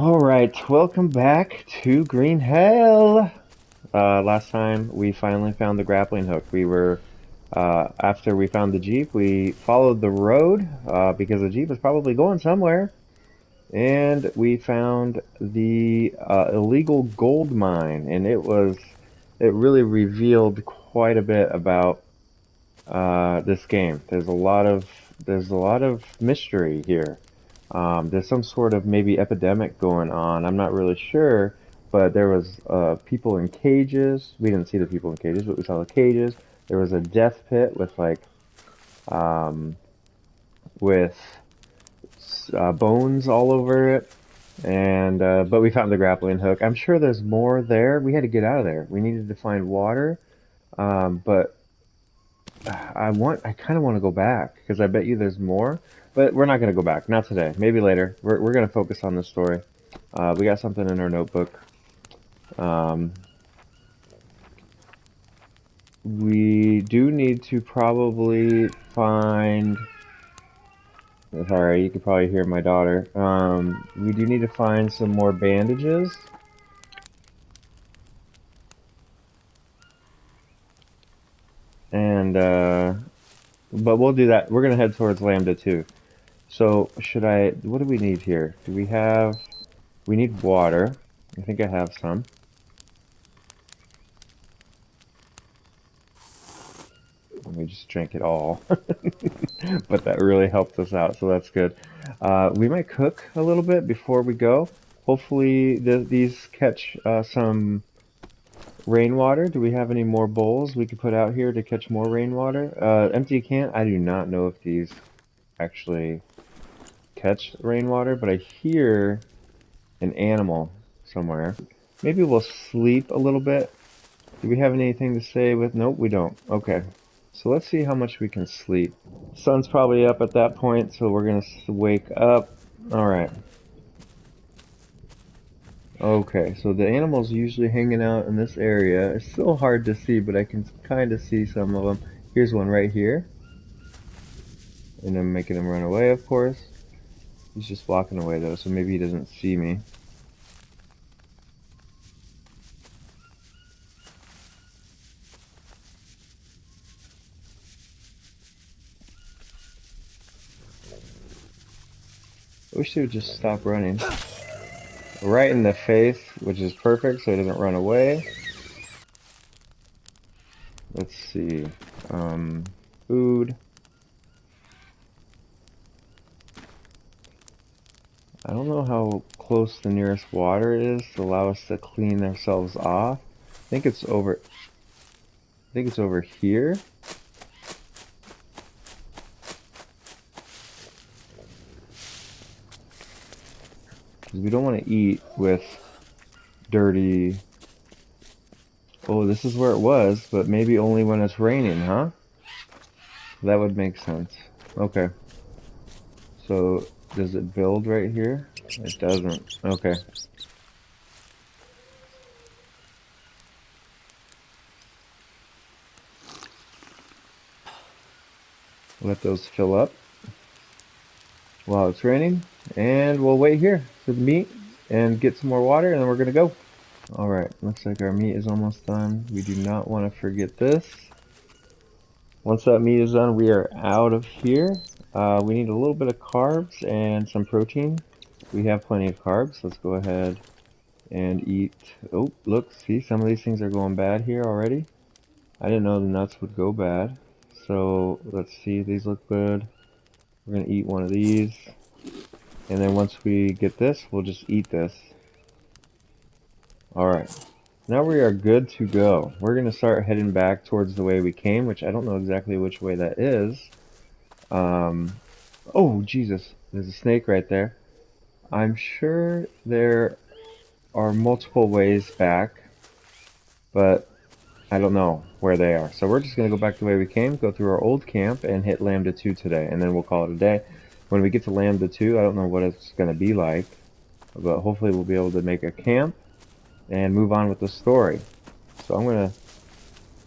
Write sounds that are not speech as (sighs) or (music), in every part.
Alright, welcome back to Green Hell! Uh, last time we finally found the grappling hook. We were, uh, after we found the Jeep, we followed the road, uh, because the Jeep was probably going somewhere. And we found the uh, illegal gold mine, and it was, it really revealed quite a bit about uh, this game. There's a lot of, there's a lot of mystery here. Um, there's some sort of maybe epidemic going on. I'm not really sure, but there was uh, people in cages. We didn't see the people in cages, but we saw the cages. There was a death pit with like, um, with uh, bones all over it, and uh, but we found the grappling hook. I'm sure there's more there. We had to get out of there. We needed to find water, um, but I want. I kind of want to go back because I bet you there's more. But we're not going to go back. Not today. Maybe later. We're, we're going to focus on this story. Uh, we got something in our notebook. Um, we do need to probably find... Sorry, you can probably hear my daughter. Um, we do need to find some more bandages. And, uh, but we'll do that. We're going to head towards Lambda 2. So, should I, what do we need here? Do we have, we need water. I think I have some. Let me just drink it all. (laughs) but that really helped us out, so that's good. Uh, we might cook a little bit before we go. Hopefully th these catch uh, some rainwater. Do we have any more bowls we could put out here to catch more rainwater? Uh, empty can? I do not know if these actually catch rainwater, but I hear an animal somewhere. Maybe we'll sleep a little bit. Do we have anything to say with... Nope, we don't. Okay. So let's see how much we can sleep. Sun's probably up at that point, so we're going to wake up. Alright. Okay, so the animal's usually hanging out in this area. It's still hard to see, but I can kind of see some of them. Here's one right here. And I'm making him run away, of course. He's just walking away though, so maybe he doesn't see me. I wish they would just stop running. Right in the face, which is perfect so he doesn't run away. Let's see. Um, food. I don't know how close the nearest water is to allow us to clean ourselves off. I think it's over... I think it's over here. Because we don't want to eat with dirty... Oh, this is where it was, but maybe only when it's raining, huh? That would make sense. Okay. So, does it build right here? It doesn't. Okay. Let those fill up while it's raining. And we'll wait here for the meat and get some more water and then we're going to go. Alright, looks like our meat is almost done. We do not want to forget this. Once that meat is done, we are out of here. Uh, we need a little bit of carbs and some protein. We have plenty of carbs. Let's go ahead and eat. Oh, look, see, some of these things are going bad here already. I didn't know the nuts would go bad. So let's see, these look good. We're going to eat one of these. And then once we get this, we'll just eat this. Alright. Now we are good to go. We're going to start heading back towards the way we came, which I don't know exactly which way that is. Um, oh, Jesus. There's a snake right there. I'm sure there are multiple ways back, but I don't know where they are. So we're just going to go back the way we came, go through our old camp, and hit Lambda 2 today, and then we'll call it a day. When we get to Lambda 2, I don't know what it's going to be like, but hopefully we'll be able to make a camp and move on with the story. So I'm going to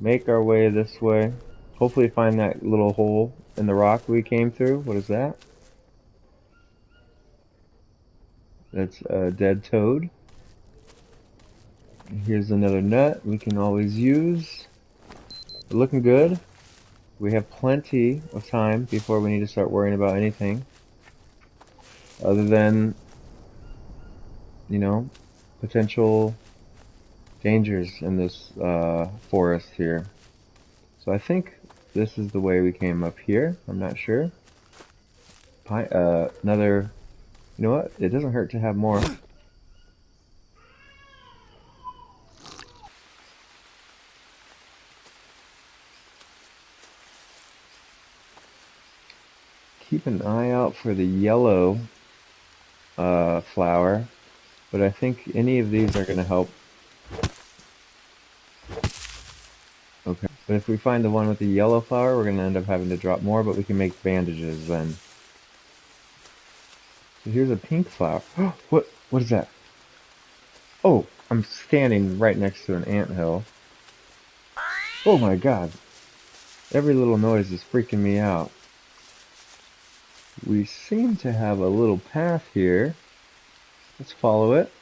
make our way this way. Hopefully find that little hole in the rock we came through. What is that? That's a dead toad. Here's another nut we can always use. Looking good. We have plenty of time before we need to start worrying about anything. Other than, you know, potential dangers in this uh, forest here. So I think this is the way we came up here. I'm not sure. Pi uh, another, you know what? It doesn't hurt to have more. keep an eye out for the yellow uh, flower, but I think any of these are going to help. Okay, but if we find the one with the yellow flower, we're going to end up having to drop more, but we can make bandages then. So here's a pink flower. (gasps) what? What is that? Oh, I'm standing right next to an ant hill. Oh my god. Every little noise is freaking me out. We seem to have a little path here. Let's follow it.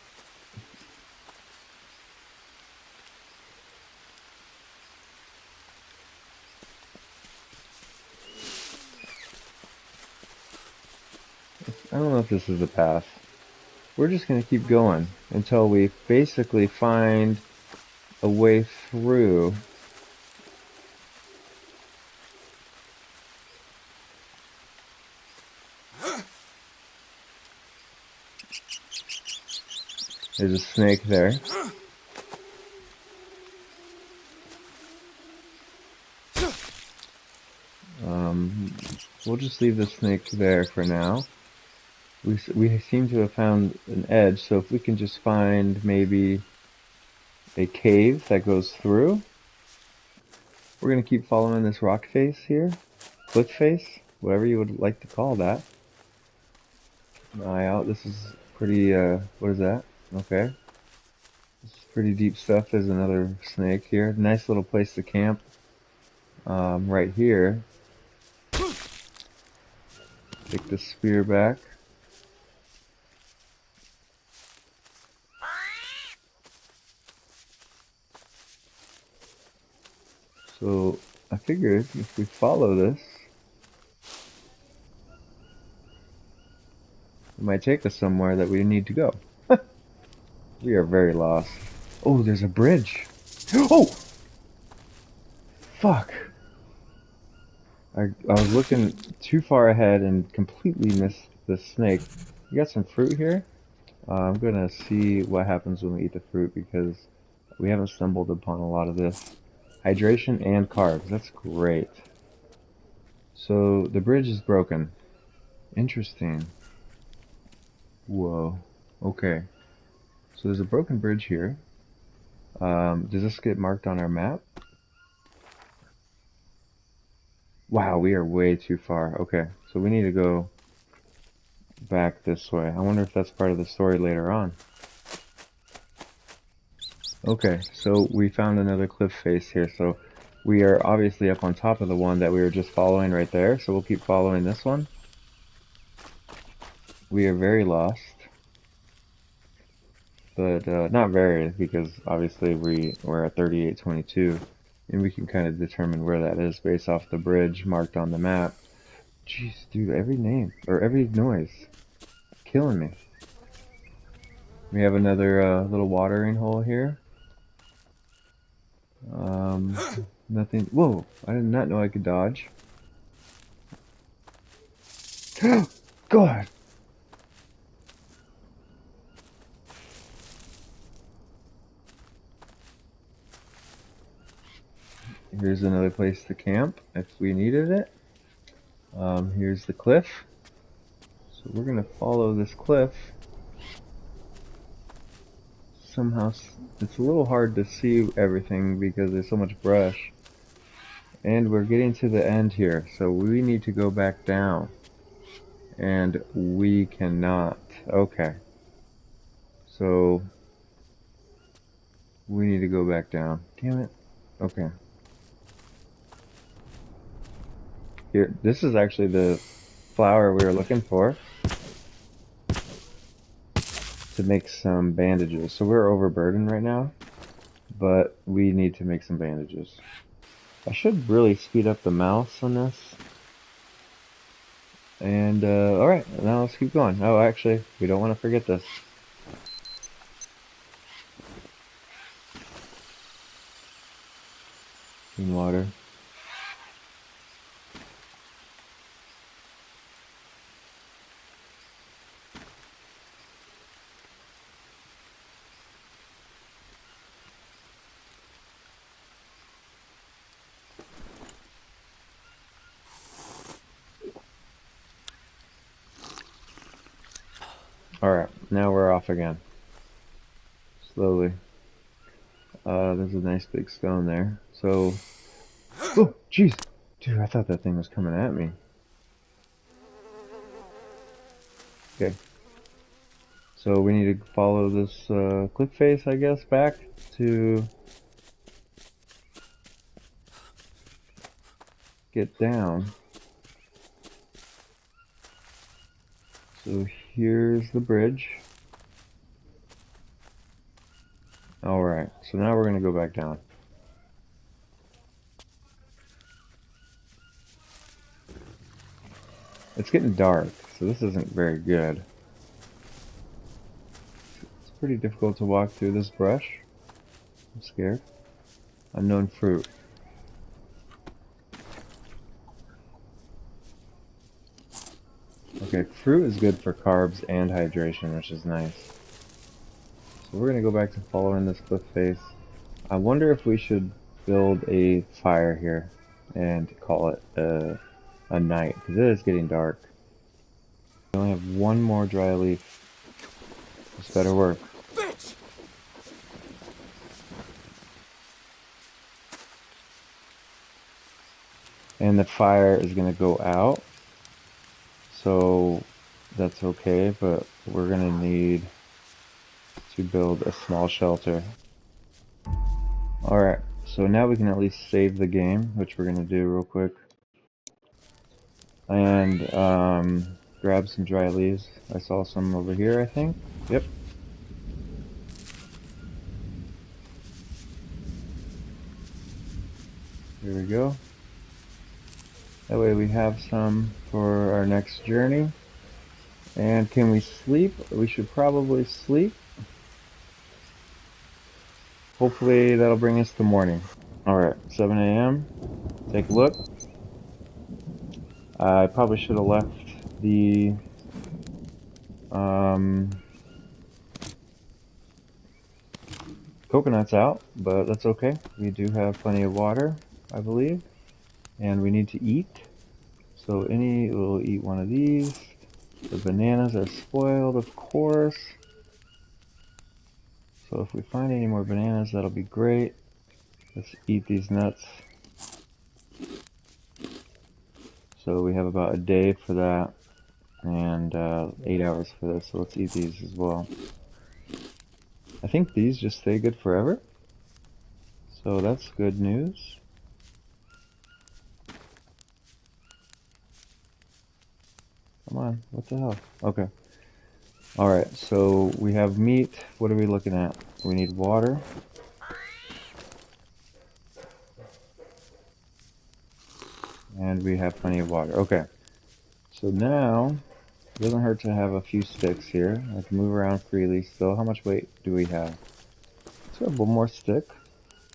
If this is the path. We're just going to keep going until we basically find a way through There's a snake there. Um, we'll just leave the snake there for now. We, we seem to have found an edge, so if we can just find maybe a cave that goes through. We're going to keep following this rock face here. Cliff face, whatever you would like to call that. An eye out. This is pretty, uh, what is that? Okay. This is pretty deep stuff. There's another snake here. Nice little place to camp. Um, right here. Take the spear back. So I figured if we follow this, it might take us somewhere that we need to go. (laughs) We are very lost. Oh, there's a bridge. (gasps) Oh! Fuck. I, I was looking too far ahead and completely missed the snake. You got some fruit here? Uh, I'm gonna see what happens when we eat the fruit because we haven't stumbled upon a lot of this. Hydration and carbs. That's great. So the bridge is broken. Interesting. Whoa. Okay. So there's a broken bridge here. Um, does this get marked on our map? Wow, we are way too far. Okay, so we need to go back this way. I wonder if that's part of the story later on. Okay, so we found another cliff face here. So we are obviously up on top of the one that we were just following right there. So we'll keep following this one. We are very lost but uh, not very because obviously we we're at 3822 and we can kind of determine where that is based off the bridge marked on the map jeez dude every name or every noise killing me we have another uh, little watering hole here um nothing whoa I did not know I could dodge (gasps) God Here's another place to camp if we needed it. Um, here's the cliff. So we're to follow this cliff. Somehow, it's a little hard to see everything because there's so much brush. And we're getting to the end here, so we need to go back down. And we cannot. Okay. So, we need to go back down. Damn it. Okay. Here, this is actually the flower we were looking for. To make some bandages. So we're overburdened right now, but we need to make some bandages. I should really speed up the mouse on this. And, uh, alright, now let's keep going. Oh, actually, we don't want to forget this. Clean water. Alright, now we're off again. Slowly. Uh, there's a nice big stone there. So... Oh, jeez! Dude, I thought that thing was coming at me. Okay. So we need to follow this uh, cliff face, I guess, back to get down. So here's the bridge. Alright, so now we're going to go back down. It's getting dark, so this isn't very good. It's pretty difficult to walk through this brush. I'm scared. Unknown fruit. Okay, fruit is good for carbs and hydration, which is nice. We're gonna go back to following this cliff face. I wonder if we should build a fire here and call it a, a night, because it is getting dark. We only have one more dry leaf. This better work. Bitch! And the fire is gonna go out. So that's okay, but we're gonna need to build a small shelter. Alright, so now we can at least save the game, which we're gonna do real quick. And um, grab some dry leaves. I saw some over here, I think. Yep. Here we go. That way we have some for our next journey. And can we sleep? We should probably sleep. Hopefully that'll bring us to morning. Alright, 7 a.m. Take a look. I probably should have left the um, coconuts out, but that's okay. We do have plenty of water, I believe and we need to eat. So any, we'll eat one of these. The bananas are spoiled, of course. So if we find any more bananas, that'll be great. Let's eat these nuts. So we have about a day for that and uh, eight hours for this. So let's eat these as well. I think these just stay good forever. So that's good news. Come on, what the hell? Okay. Alright, so we have meat. What are we looking at? We need water. And we have plenty of water. Okay. So now, it doesn't hurt to have a few sticks here. I can move around freely still. How much weight do we have? Let's grab one more stick.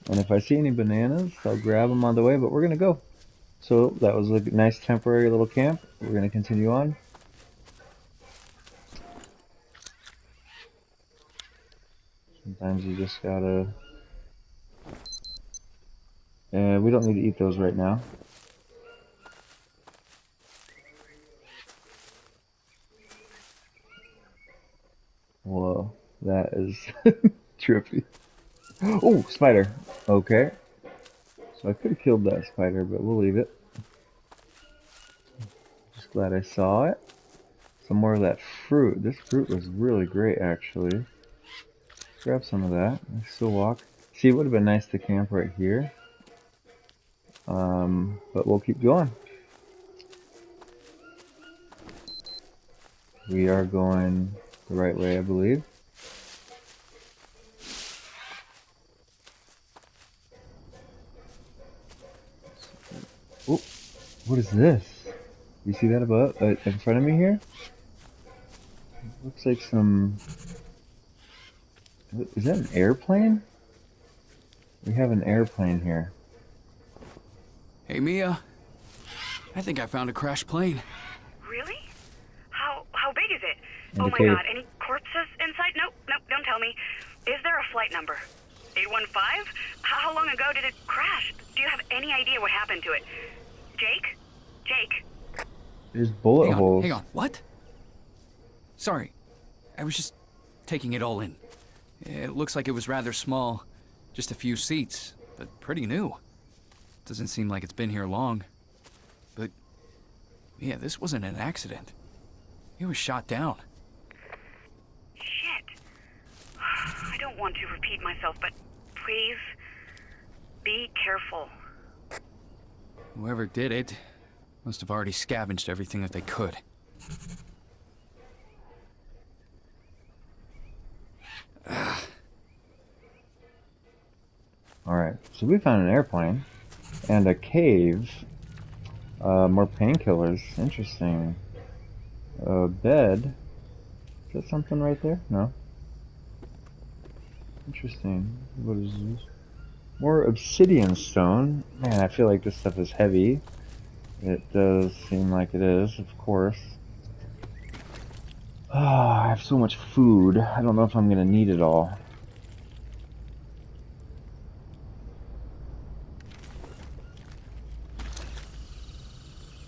And if I see any bananas, I'll grab them on the way, but we're going to go. So that was a nice temporary little camp. We're going to continue on. Sometimes you just gotta... And we don't need to eat those right now. Whoa, that is (laughs) trippy. Oh, spider. Okay. So I could have killed that spider, but we'll leave it. Just glad I saw it. Some more of that fruit. This fruit was really great, actually grab some of that. I still walk. See, it would have been nice to camp right here. Um, but we'll keep going. We are going the right way, I believe. Oh, what is this? You see that above, uh, in front of me here? Looks like some is that an airplane? We have an airplane here. Hey, Mia. I think I found a crashed plane. Really? How how big is it? In oh my god, any corpses inside? Nope, nope, don't tell me. Is there a flight number? 815? How, how long ago did it crash? Do you have any idea what happened to it? Jake? Jake? There's bullet hang on, holes. hang on. What? Sorry. I was just taking it all in. It looks like it was rather small. Just a few seats, but pretty new. Doesn't seem like it's been here long. But, yeah, this wasn't an accident. It was shot down. Shit. (sighs) I don't want to repeat myself, but please be careful. Whoever did it must have already scavenged everything that they could. Alright, so we found an airplane and a cave. Uh, more painkillers. Interesting. A bed. Is that something right there? No. Interesting. What is this? More obsidian stone. Man, I feel like this stuff is heavy. It does seem like it is, of course. Ah, I have so much food. I don't know if I'm gonna need it all.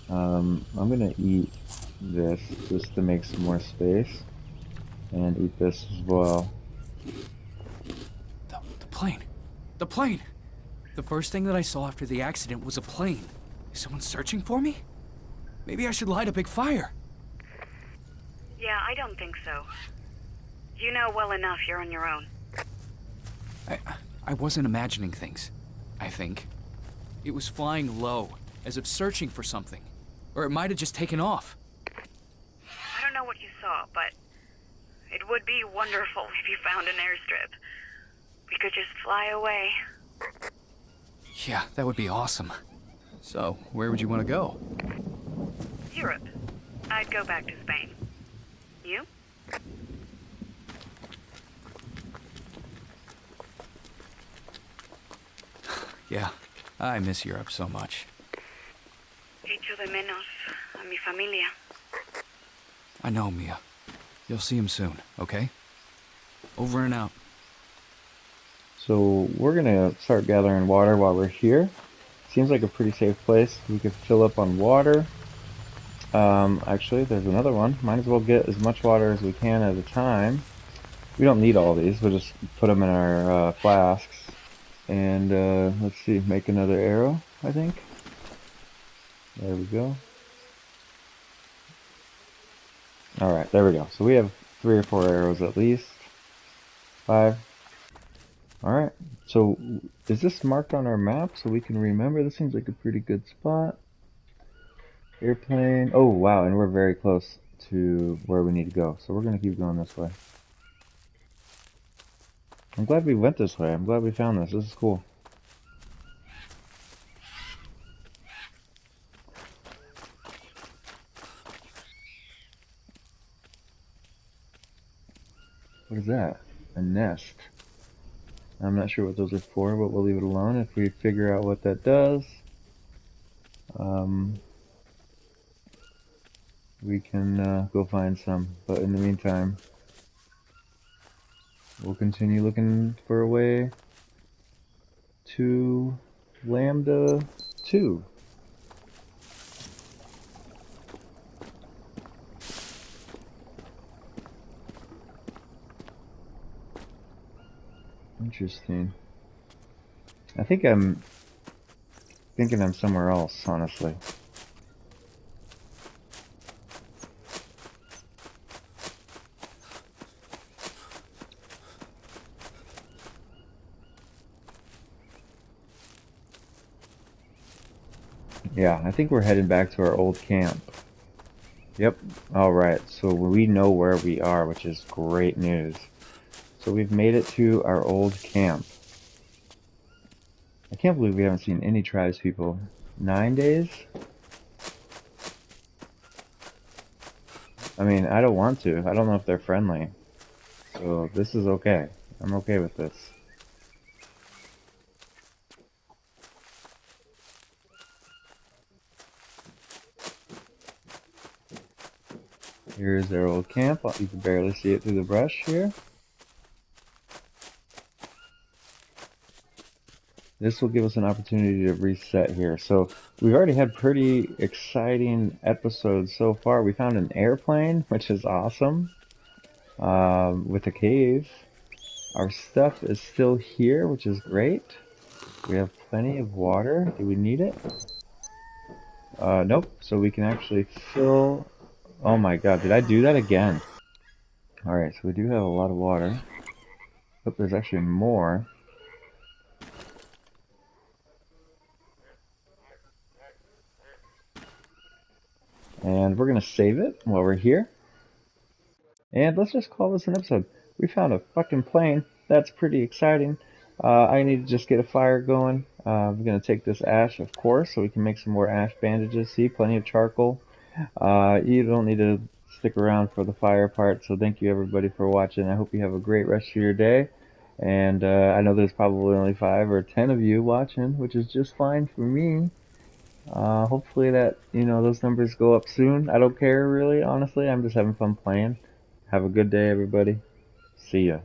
Um, I'm gonna eat this just to make some more space. And eat this as well. The, the plane. The plane! The first thing that I saw after the accident was a plane. Is someone searching for me? Maybe I should light a big fire. Yeah, I don't think so. You know well enough you're on your own. I, I wasn't imagining things, I think. It was flying low, as if searching for something. Or it might have just taken off. I don't know what you saw, but it would be wonderful (laughs) if you found an airstrip. We could just fly away. Yeah, that would be awesome. So, where would you want to go? Europe. I'd go back to Spain. You? Yeah, I miss Europe so much. Echo de menos a mi familia. I know, Mia. You'll see him soon, okay? Over and out. So we're gonna start gathering water while we're here. Seems like a pretty safe place. We could fill up on water. Um, actually, there's another one. Might as well get as much water as we can at a time. We don't need all these. We'll just put them in our uh, flasks. And uh, let's see, make another arrow, I think. There we go. Alright, there we go. So we have three or four arrows at least. Five. Alright, so is this marked on our map so we can remember? This seems like a pretty good spot. Airplane. Oh, wow, and we're very close to where we need to go. So we're going to keep going this way. I'm glad we went this way. I'm glad we found this. This is cool. What is that? A nest. I'm not sure what those are for, but we'll leave it alone if we figure out what that does. Um, we can uh, go find some, but in the meantime, we'll continue looking for a way to Lambda 2. Interesting. I think I'm thinking I'm somewhere else, honestly. Yeah, I think we're heading back to our old camp. Yep. Alright, so we know where we are, which is great news. So we've made it to our old camp. I can't believe we haven't seen any tribes people nine days. I mean, I don't want to. I don't know if they're friendly. So this is okay. I'm okay with this. Here's their old camp. You can barely see it through the brush here. This will give us an opportunity to reset here. So we've already had pretty exciting episodes so far. We found an airplane, (laughs) which is awesome, um, with a cave. Our stuff is still here, which is great. We have plenty of water. Do we need it? Uh, nope. So we can actually fill Oh my god, did I do that again? Alright, so we do have a lot of water. But there's actually more. And we're going to save it while we're here. And let's just call this an episode. We found a fucking plane. That's pretty exciting. Uh, I need to just get a fire going. Uh, I'm going to take this ash, of course, so we can make some more ash bandages. See, plenty of charcoal. Uh, you don't need to stick around for the fire part. So thank you everybody for watching. I hope you have a great rest of your day. And uh, I know there's probably only five or ten of you watching, which is just fine for me. Uh, hopefully that, you know, those numbers go up soon. I don't care really, honestly. I'm just having fun playing. Have a good day, everybody. See ya.